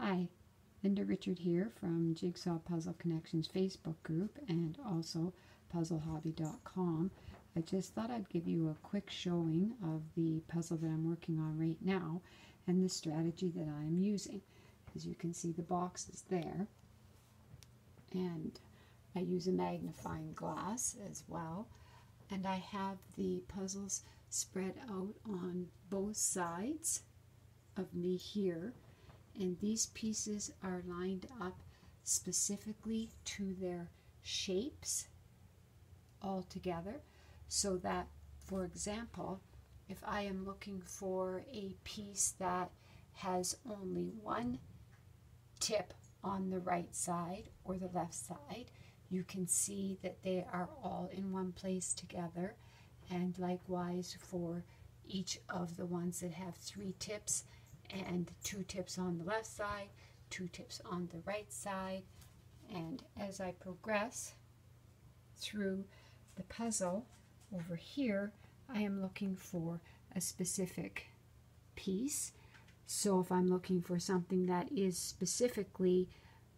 Hi, Linda Richard here from Jigsaw Puzzle Connections Facebook group and also puzzlehobby.com. I just thought I'd give you a quick showing of the puzzle that I'm working on right now and the strategy that I am using. As you can see the box is there and I use a magnifying glass as well and I have the puzzles spread out on both sides of me here and these pieces are lined up specifically to their shapes all together so that for example if I am looking for a piece that has only one tip on the right side or the left side you can see that they are all in one place together. And likewise for each of the ones that have three tips and two tips on the left side, two tips on the right side. And as I progress through the puzzle over here, I am looking for a specific piece. So if I'm looking for something that is specifically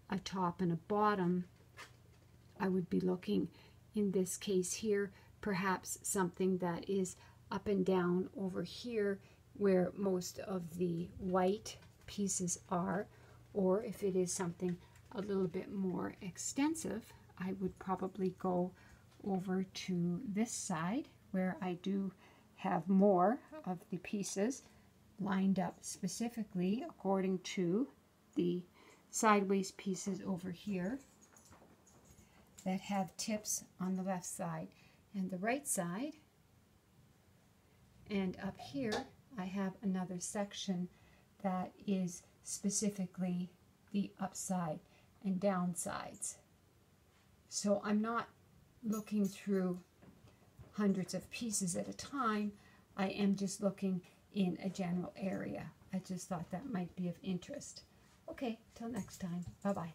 a top and a bottom, I would be looking in this case here, perhaps something that is up and down over here where most of the white pieces are, or if it is something a little bit more extensive, I would probably go over to this side where I do have more of the pieces lined up specifically according to the sideways pieces over here that have tips on the left side and the right side. And up here I have another section that is specifically the upside and downsides. So I'm not looking through hundreds of pieces at a time. I am just looking in a general area. I just thought that might be of interest. Okay, till next time. Bye-bye.